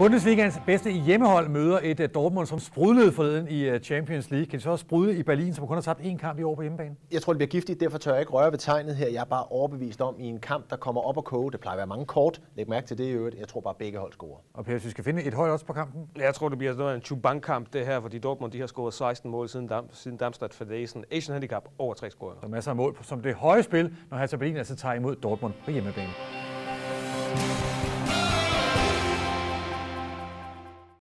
Bundesligaens bedste hjemmehold møder et øh, Dortmund, som sprudlede forleden i øh, Champions League. Kan de så også sprudle i Berlin, som kun har tabt én kamp i år på hjemmebane? Jeg tror, det bliver giftigt, derfor tør jeg ikke røre ved tegnet her. Jeg er bare overbevist om, i en kamp, der kommer op og koge, det plejer at være mange kort, læg mærke til det i øvrigt, jeg tror bare, begge hold scorer. Og Per, hvis vi skal finde et højt også på kampen? Jeg tror, det bliver noget af en Chubank-kamp, det her, fordi Dortmund de har scoret 16 mål siden, Dam, siden Darmstadt Federation. Asian Handicap over tre scoringer. Så masser af mål som det høje spil, når Hertha Berlin altså tager imod Dortmund på hjemmebane.